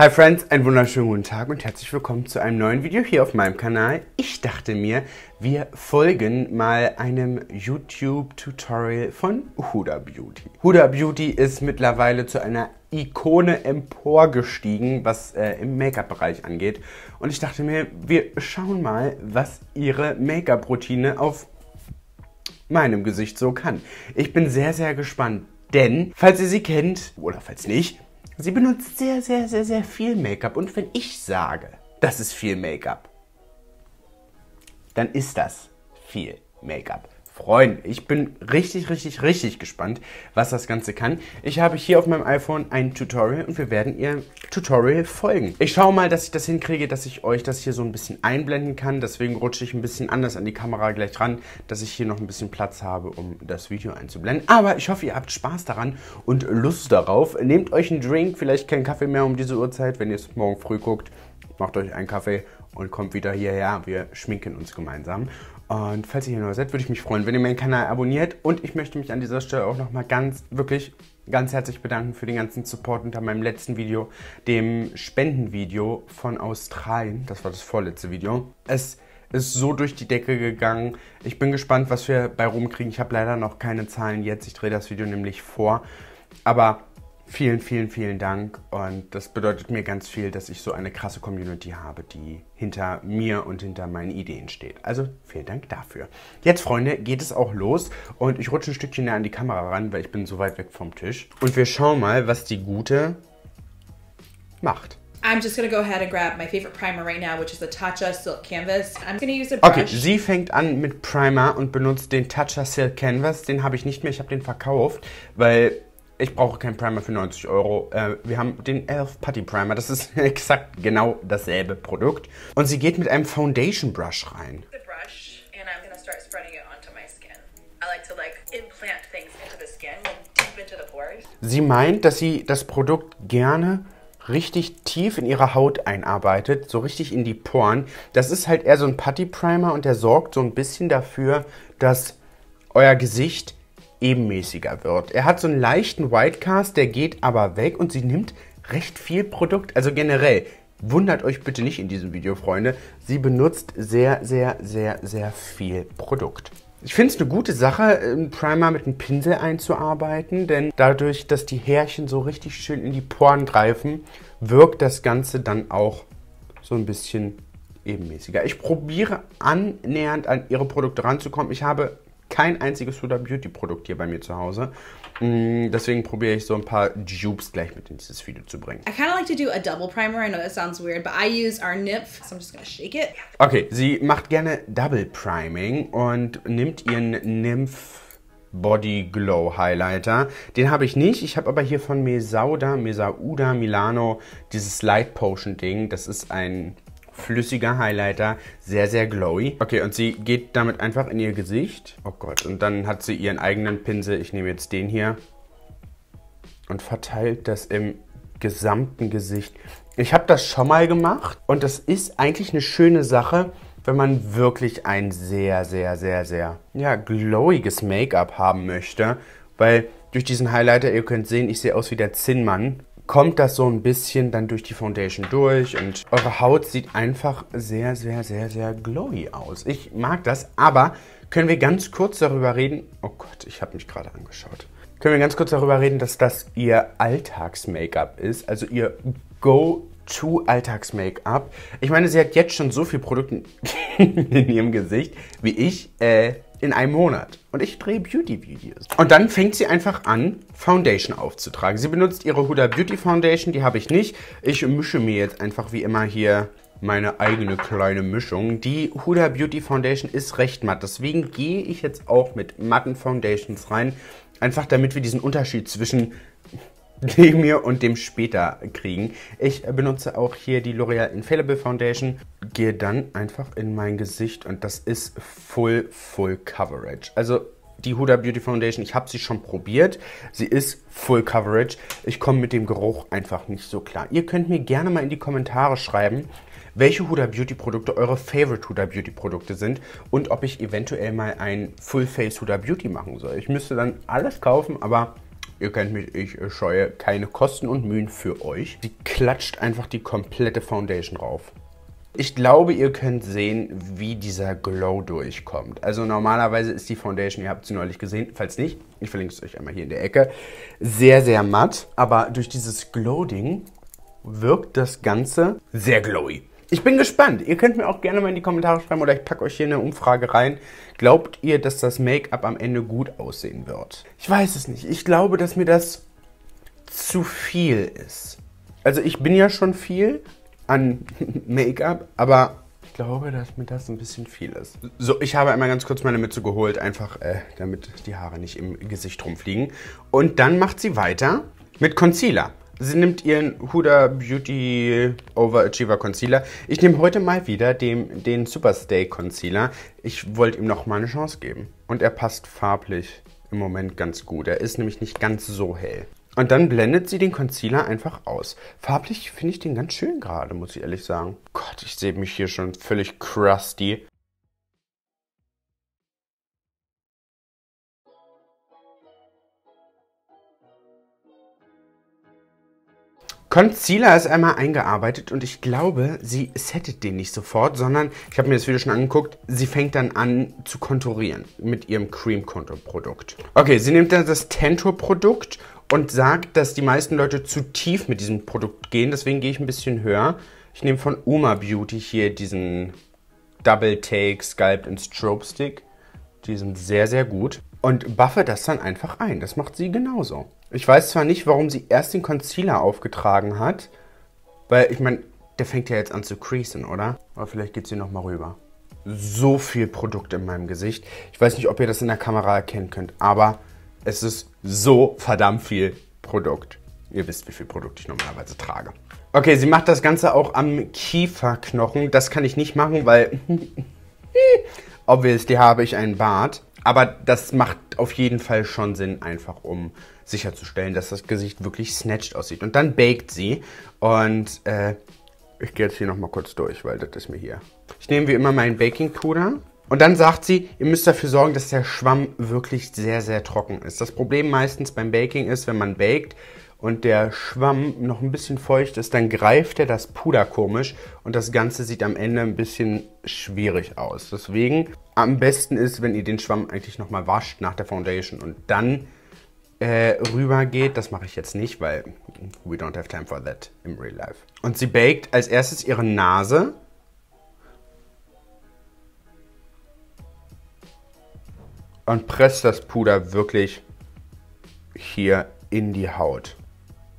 Hi Friends, einen wunderschönen guten Tag und herzlich willkommen zu einem neuen Video hier auf meinem Kanal. Ich dachte mir, wir folgen mal einem YouTube-Tutorial von Huda Beauty. Huda Beauty ist mittlerweile zu einer Ikone emporgestiegen, was äh, im Make-up-Bereich angeht. Und ich dachte mir, wir schauen mal, was ihre Make-up-Routine auf meinem Gesicht so kann. Ich bin sehr, sehr gespannt, denn falls ihr sie kennt, oder falls nicht, Sie benutzt sehr, sehr, sehr, sehr viel Make-up. Und wenn ich sage, das ist viel Make-up, dann ist das viel Make-up. Freunde, ich bin richtig, richtig, richtig gespannt, was das Ganze kann. Ich habe hier auf meinem iPhone ein Tutorial und wir werden ihr Tutorial folgen. Ich schaue mal, dass ich das hinkriege, dass ich euch das hier so ein bisschen einblenden kann. Deswegen rutsche ich ein bisschen anders an die Kamera gleich ran, dass ich hier noch ein bisschen Platz habe, um das Video einzublenden. Aber ich hoffe, ihr habt Spaß daran und Lust darauf. Nehmt euch einen Drink, vielleicht keinen Kaffee mehr um diese Uhrzeit, wenn ihr es morgen früh guckt. Macht euch einen Kaffee und kommt wieder hierher. Wir schminken uns gemeinsam. Und falls ihr hier neu seid, würde ich mich freuen, wenn ihr meinen Kanal abonniert. Und ich möchte mich an dieser Stelle auch nochmal ganz, wirklich ganz herzlich bedanken für den ganzen Support unter meinem letzten Video, dem Spendenvideo von Australien. Das war das vorletzte Video. Es ist so durch die Decke gegangen. Ich bin gespannt, was wir bei rumkriegen. Ich habe leider noch keine Zahlen jetzt. Ich drehe das Video nämlich vor. Aber Vielen, vielen, vielen Dank und das bedeutet mir ganz viel, dass ich so eine krasse Community habe, die hinter mir und hinter meinen Ideen steht. Also vielen Dank dafür. Jetzt, Freunde, geht es auch los und ich rutsche ein Stückchen näher an die Kamera ran, weil ich bin so weit weg vom Tisch. Und wir schauen mal, was die Gute macht. I'm just gonna go ahead and grab my favorite primer right now, which is the Tatcha Silk Canvas. I'm gonna use a brush. Okay, sie fängt an mit Primer und benutzt den Tatcha Silk Canvas. Den habe ich nicht mehr, ich habe den verkauft, weil ich brauche keinen Primer für 90 Euro. Äh, wir haben den Elf Putty Primer. Das ist exakt genau dasselbe Produkt. Und sie geht mit einem Foundation Brush rein. Sie meint, dass sie das Produkt gerne richtig tief in ihre Haut einarbeitet, so richtig in die Poren. Das ist halt eher so ein Putty Primer und der sorgt so ein bisschen dafür, dass euer Gesicht ebenmäßiger wird. Er hat so einen leichten Whitecast, der geht aber weg und sie nimmt recht viel Produkt. Also generell, wundert euch bitte nicht in diesem Video, Freunde. Sie benutzt sehr, sehr, sehr, sehr viel Produkt. Ich finde es eine gute Sache, einen Primer mit einem Pinsel einzuarbeiten, denn dadurch, dass die Härchen so richtig schön in die Poren greifen, wirkt das Ganze dann auch so ein bisschen ebenmäßiger. Ich probiere annähernd an ihre Produkte ranzukommen. Ich habe kein einziges Huda Beauty Produkt hier bei mir zu Hause. Mm, deswegen probiere ich so ein paar Dupes gleich mit in dieses Video zu bringen. I kind of like to do a double primer. I know that sounds weird, but I use our Nymph, so I'm just gonna shake it. Okay, sie macht gerne Double Priming und nimmt ihren Nymph Body Glow Highlighter. Den habe ich nicht. Ich habe aber hier von Mesauda, Mesauda Milano dieses Light Potion Ding. Das ist ein flüssiger Highlighter, sehr, sehr glowy. Okay, und sie geht damit einfach in ihr Gesicht. Oh Gott, und dann hat sie ihren eigenen Pinsel. Ich nehme jetzt den hier und verteilt das im gesamten Gesicht. Ich habe das schon mal gemacht und das ist eigentlich eine schöne Sache, wenn man wirklich ein sehr, sehr, sehr, sehr ja, glowiges Make-up haben möchte. Weil durch diesen Highlighter, ihr könnt sehen, ich sehe aus wie der Zinnmann kommt das so ein bisschen dann durch die Foundation durch und eure Haut sieht einfach sehr, sehr, sehr, sehr glowy aus. Ich mag das, aber können wir ganz kurz darüber reden, oh Gott, ich habe mich gerade angeschaut, können wir ganz kurz darüber reden, dass das ihr Alltags-Make-up ist, also ihr Go to Alltags-Make-up. Ich meine, sie hat jetzt schon so viel Produkte in ihrem Gesicht wie ich. Äh, in einem Monat. Und ich drehe Beauty-Videos. Und dann fängt sie einfach an, Foundation aufzutragen. Sie benutzt ihre Huda Beauty Foundation, die habe ich nicht. Ich mische mir jetzt einfach wie immer hier meine eigene kleine Mischung. Die Huda Beauty Foundation ist recht matt, deswegen gehe ich jetzt auch mit matten Foundations rein. Einfach damit wir diesen Unterschied zwischen dem hier und dem später kriegen. Ich benutze auch hier die L'Oreal Infallible Foundation, gehe dann einfach in mein Gesicht und das ist Full, Full Coverage. Also die Huda Beauty Foundation, ich habe sie schon probiert. Sie ist Full Coverage. Ich komme mit dem Geruch einfach nicht so klar. Ihr könnt mir gerne mal in die Kommentare schreiben, welche Huda Beauty Produkte eure Favorite Huda Beauty Produkte sind und ob ich eventuell mal ein Full Face Huda Beauty machen soll. Ich müsste dann alles kaufen, aber Ihr kennt mich, ich scheue keine Kosten und Mühen für euch. Sie klatscht einfach die komplette Foundation rauf. Ich glaube, ihr könnt sehen, wie dieser Glow durchkommt. Also normalerweise ist die Foundation, ihr habt sie neulich gesehen, falls nicht, ich verlinke es euch einmal hier in der Ecke, sehr, sehr matt. Aber durch dieses Glow-Ding wirkt das Ganze sehr glowy. Ich bin gespannt. Ihr könnt mir auch gerne mal in die Kommentare schreiben oder ich packe euch hier eine Umfrage rein. Glaubt ihr, dass das Make-up am Ende gut aussehen wird? Ich weiß es nicht. Ich glaube, dass mir das zu viel ist. Also ich bin ja schon viel, an Make-up, aber ich glaube, dass mir das ein bisschen viel ist. So, ich habe einmal ganz kurz meine Mütze geholt, einfach äh, damit die Haare nicht im Gesicht rumfliegen. Und dann macht sie weiter mit Concealer. Sie nimmt ihren Huda Beauty Overachiever Concealer. Ich nehme heute mal wieder den, den Superstay Concealer. Ich wollte ihm noch mal eine Chance geben. Und er passt farblich im Moment ganz gut. Er ist nämlich nicht ganz so hell. Und dann blendet sie den Concealer einfach aus. Farblich finde ich den ganz schön gerade, muss ich ehrlich sagen. Gott, ich sehe mich hier schon völlig crusty. Concealer ist einmal eingearbeitet und ich glaube, sie settet den nicht sofort, sondern, ich habe mir das Video schon angeguckt, sie fängt dann an zu konturieren mit ihrem Cream Contour Produkt. Okay, sie nimmt dann das Tentor Produkt und sagt, dass die meisten Leute zu tief mit diesem Produkt gehen. Deswegen gehe ich ein bisschen höher. Ich nehme von Uma Beauty hier diesen Double Take Sculpt and Strobe Stick. Die sind sehr, sehr gut. Und buffe das dann einfach ein. Das macht sie genauso. Ich weiß zwar nicht, warum sie erst den Concealer aufgetragen hat, weil ich meine, der fängt ja jetzt an zu creasen, oder? Aber vielleicht geht sie nochmal rüber. So viel Produkt in meinem Gesicht. Ich weiß nicht, ob ihr das in der Kamera erkennen könnt, aber es ist so verdammt viel Produkt. Ihr wisst, wie viel Produkt ich normalerweise trage. Okay, sie macht das Ganze auch am Kieferknochen. Das kann ich nicht machen, weil obviously habe ich einen Bart. Aber das macht auf jeden Fall schon Sinn, einfach um sicherzustellen, dass das Gesicht wirklich snatched aussieht. Und dann baked sie. Und äh, ich gehe jetzt hier nochmal kurz durch, weil das ist mir hier. Ich nehme wie immer meinen Baking Puder und dann sagt sie, ihr müsst dafür sorgen, dass der Schwamm wirklich sehr, sehr trocken ist. Das Problem meistens beim Baking ist, wenn man baked und der Schwamm noch ein bisschen feucht ist, dann greift er das Puder komisch und das Ganze sieht am Ende ein bisschen schwierig aus. Deswegen am besten ist, wenn ihr den Schwamm eigentlich nochmal wascht nach der Foundation und dann äh, rüber geht. Das mache ich jetzt nicht, weil we don't have time for that im real life. Und sie baked als erstes ihre Nase und presst das Puder wirklich hier in die Haut.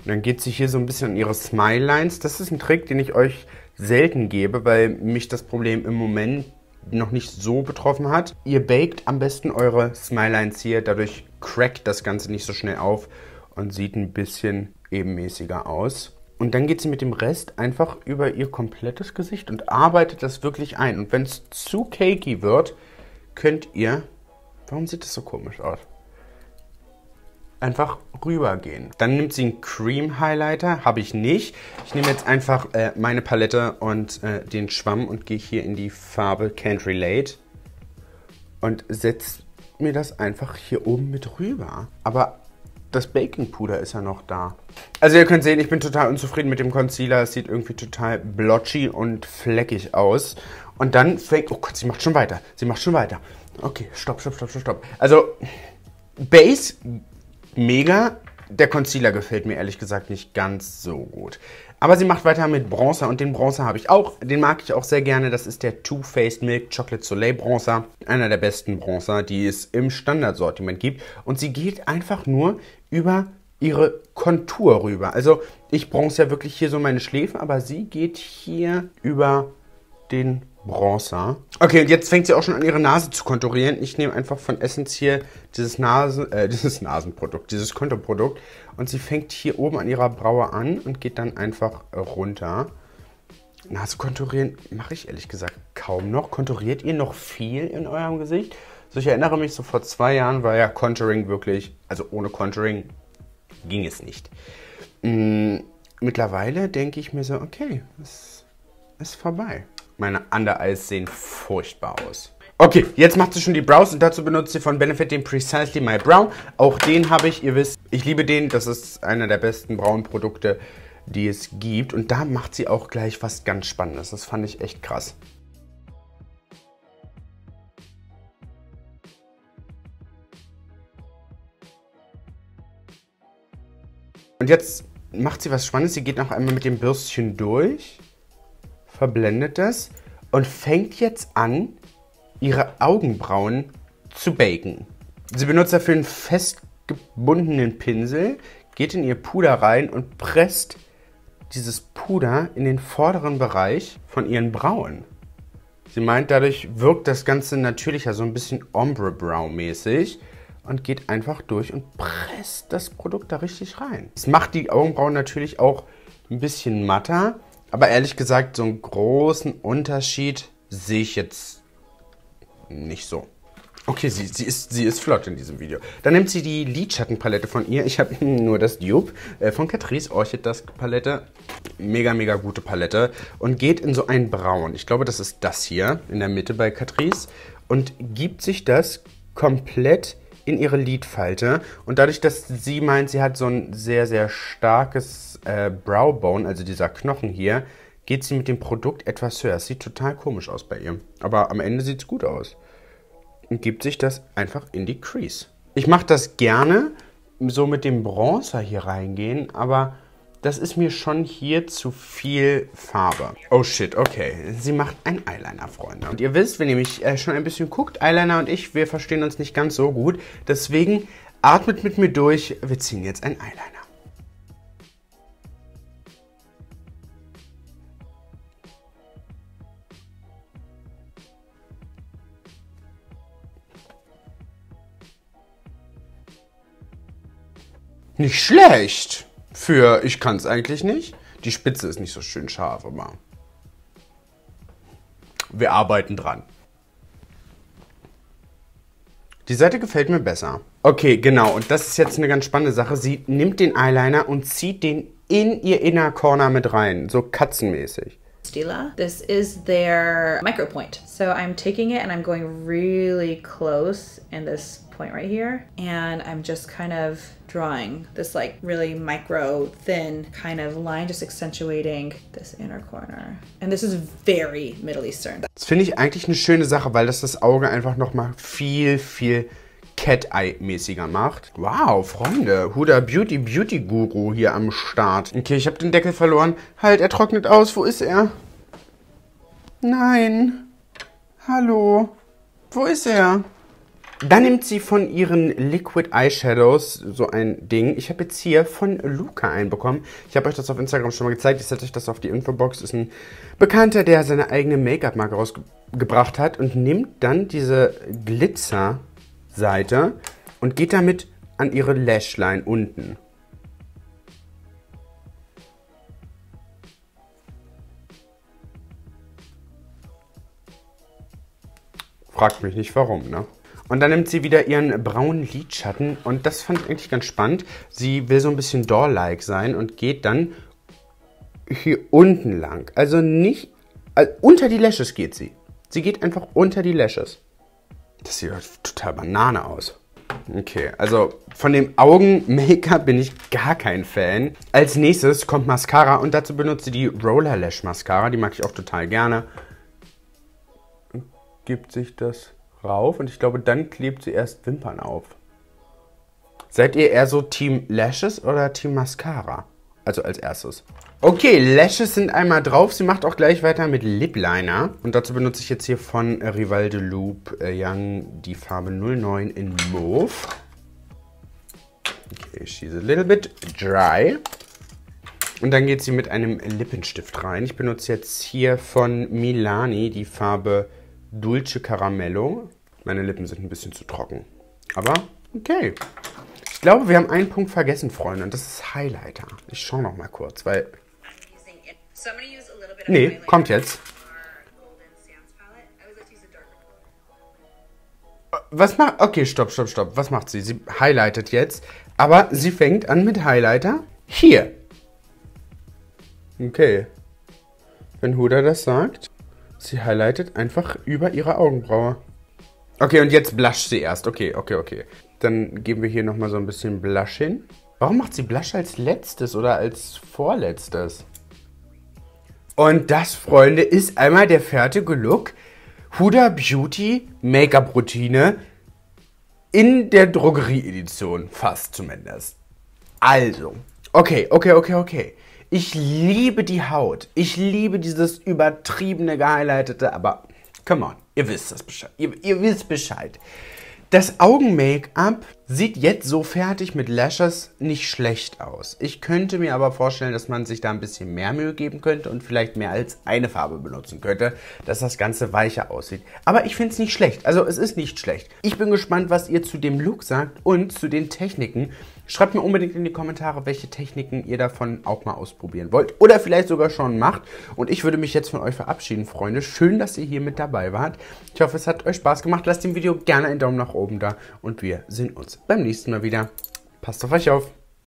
Und dann geht sie hier so ein bisschen an ihre Smile Lines. Das ist ein Trick, den ich euch selten gebe, weil mich das Problem im Moment noch nicht so betroffen hat. Ihr baked am besten eure Smile Lines hier, dadurch crackt das Ganze nicht so schnell auf und sieht ein bisschen ebenmäßiger aus. Und dann geht sie mit dem Rest einfach über ihr komplettes Gesicht und arbeitet das wirklich ein. Und wenn es zu cakey wird, könnt ihr Warum sieht das so komisch aus? Einfach rübergehen. Dann nimmt sie einen Cream Highlighter. Habe ich nicht. Ich nehme jetzt einfach äh, meine Palette und äh, den Schwamm und gehe hier in die Farbe Can't Relate und setze mir das einfach hier oben mit rüber. Aber das Baking Puder ist ja noch da. Also ihr könnt sehen, ich bin total unzufrieden mit dem Concealer. Es sieht irgendwie total blotchy und fleckig aus. Und dann fängt... Oh Gott, sie macht schon weiter. Sie macht schon weiter. Okay, stopp, stopp, stopp, stopp, stopp. Also, Base, mega. Der Concealer gefällt mir ehrlich gesagt nicht ganz so gut. Aber sie macht weiter mit Bronzer und den Bronzer habe ich auch. Den mag ich auch sehr gerne. Das ist der Too Faced Milk Chocolate Soleil Bronzer. Einer der besten Bronzer, die es im Standardsortiment gibt. Und sie geht einfach nur über ihre Kontur rüber. Also ich bronze ja wirklich hier so meine Schläfen, aber sie geht hier über den Bronzer. Okay, und jetzt fängt sie auch schon an, ihre Nase zu konturieren. Ich nehme einfach von Essence hier dieses, Nasen, äh, dieses Nasenprodukt, dieses Konturprodukt. Und sie fängt hier oben an ihrer Braue an und geht dann einfach runter. Nase konturieren mache ich ehrlich gesagt kaum noch. Konturiert ihr noch viel in eurem Gesicht? Also ich erinnere mich, so vor zwei Jahren war ja Contouring wirklich, also ohne Contouring ging es nicht. Hm, mittlerweile denke ich mir so, okay, es ist vorbei. Meine Under-Eyes sehen furchtbar aus. Okay, jetzt macht sie schon die Brows und dazu benutzt sie von Benefit den Precisely My Brow. Auch den habe ich, ihr wisst, ich liebe den. Das ist einer der besten Brauenprodukte, die es gibt. Und da macht sie auch gleich was ganz Spannendes. Das fand ich echt krass. Und jetzt macht sie was Spannendes. Sie geht noch einmal mit dem Bürstchen durch, verblendet das und fängt jetzt an, ihre Augenbrauen zu baken. Sie benutzt dafür einen festgebundenen Pinsel, geht in ihr Puder rein und presst dieses Puder in den vorderen Bereich von ihren Brauen. Sie meint, dadurch wirkt das Ganze natürlicher, so ein bisschen Ombre Brow mäßig und geht einfach durch und presst das Produkt da richtig rein. Es macht die Augenbrauen natürlich auch ein bisschen matter, aber ehrlich gesagt, so einen großen Unterschied sehe ich jetzt nicht so. Okay, sie, sie, ist, sie ist flott in diesem Video. Dann nimmt sie die Lidschattenpalette von ihr. Ich habe nur das Dupe äh, von Catrice Orchid Dusk Palette. Mega, mega gute Palette. Und geht in so ein Braun. Ich glaube, das ist das hier in der Mitte bei Catrice. Und gibt sich das komplett in ihre Lidfalte. Und dadurch, dass sie meint, sie hat so ein sehr, sehr starkes äh, Browbone, also dieser Knochen hier, geht sie mit dem Produkt etwas höher. Es sieht total komisch aus bei ihr. Aber am Ende sieht es gut aus. Und gibt sich das einfach in die Crease. Ich mache das gerne, so mit dem Bronzer hier reingehen, aber das ist mir schon hier zu viel Farbe. Oh shit, okay. Sie macht ein Eyeliner, Freunde. Und ihr wisst, wenn ihr mich äh, schon ein bisschen guckt, Eyeliner und ich, wir verstehen uns nicht ganz so gut. Deswegen atmet mit mir durch. Wir ziehen jetzt ein Eyeliner. Nicht schlecht. Für ich kann es eigentlich nicht. Die Spitze ist nicht so schön scharf, aber wir arbeiten dran. Die Seite gefällt mir besser. Okay, genau. Und das ist jetzt eine ganz spannende Sache. Sie nimmt den Eyeliner und zieht den in ihr Inner Corner mit rein. So katzenmäßig. Stila. This is their micro point. So I'm taking it and I'm going really close in this point right here. And I'm just kind of drawing this like really micro thin kind of line, just accentuating this inner corner. And this is very Middle Eastern. Das finde ich eigentlich eine schöne Sache, weil das das Auge einfach nochmal viel, viel Cat-Eye-mäßiger macht. Wow, Freunde, Huda Beauty Beauty Guru hier am Start. Okay, ich habe den Deckel verloren. Halt, er trocknet aus. Wo ist er? Nein. Hallo. Wo ist er? Dann nimmt sie von ihren Liquid Eyeshadows so ein Ding. Ich habe jetzt hier von Luca einen bekommen. Ich habe euch das auf Instagram schon mal gezeigt. Ich setze euch das auf die Infobox. Ist ein Bekannter, der seine eigene Make-up-Marke rausgebracht hat und nimmt dann diese Glitzer-Seite und geht damit an ihre Lashline unten. Fragt mich nicht warum, ne? Und dann nimmt sie wieder ihren braunen Lidschatten und das fand ich eigentlich ganz spannend. Sie will so ein bisschen Doll-like sein und geht dann hier unten lang. Also nicht, also unter die Lashes geht sie. Sie geht einfach unter die Lashes. Das sieht total Banane aus. Okay, also von dem Augen-Make-up bin ich gar kein Fan. Als nächstes kommt Mascara und dazu benutze ich die Roller Lash Mascara. Die mag ich auch total gerne. Gibt sich das rauf und ich glaube, dann klebt sie erst Wimpern auf. Seid ihr eher so Team Lashes oder Team Mascara? Also als erstes. Okay, Lashes sind einmal drauf. Sie macht auch gleich weiter mit Lip Liner. Und dazu benutze ich jetzt hier von Rival de Loop äh, Young die Farbe 09 in Mauve. Okay, she's a little bit dry. Und dann geht sie mit einem Lippenstift rein. Ich benutze jetzt hier von Milani die Farbe Dulce Caramello. Meine Lippen sind ein bisschen zu trocken. Aber okay. Ich glaube, wir haben einen Punkt vergessen, Freunde. Und das ist Highlighter. Ich schaue noch mal kurz, weil... Nee, kommt jetzt. Was macht... Okay, stopp, stopp, stopp. Was macht sie? Sie highlightet jetzt. Aber sie fängt an mit Highlighter. Hier. Okay. Wenn Huda das sagt. Sie highlightet einfach über ihre Augenbraue. Okay, und jetzt blusht sie erst. Okay, okay, okay. Dann geben wir hier nochmal so ein bisschen Blush hin. Warum macht sie Blush als letztes oder als vorletztes? Und das, Freunde, ist einmal der fertige Look. Huda Beauty Make-up Routine in der Drogerie-Edition, fast zumindest. Also, okay, okay, okay, okay. Ich liebe die Haut. Ich liebe dieses übertriebene, gehighlightete, aber come on, ihr wisst das Bescheid. Ihr, ihr wisst Bescheid. Das Augen-Make-up sieht jetzt so fertig mit Lashes nicht schlecht aus. Ich könnte mir aber vorstellen, dass man sich da ein bisschen mehr Mühe geben könnte und vielleicht mehr als eine Farbe benutzen könnte, dass das Ganze weicher aussieht. Aber ich finde es nicht schlecht. Also es ist nicht schlecht. Ich bin gespannt, was ihr zu dem Look sagt und zu den Techniken. Schreibt mir unbedingt in die Kommentare, welche Techniken ihr davon auch mal ausprobieren wollt oder vielleicht sogar schon macht. Und ich würde mich jetzt von euch verabschieden, Freunde. Schön, dass ihr hier mit dabei wart. Ich hoffe, es hat euch Spaß gemacht. Lasst dem Video gerne einen Daumen nach oben da und wir sehen uns beim nächsten Mal wieder. Passt auf euch auf.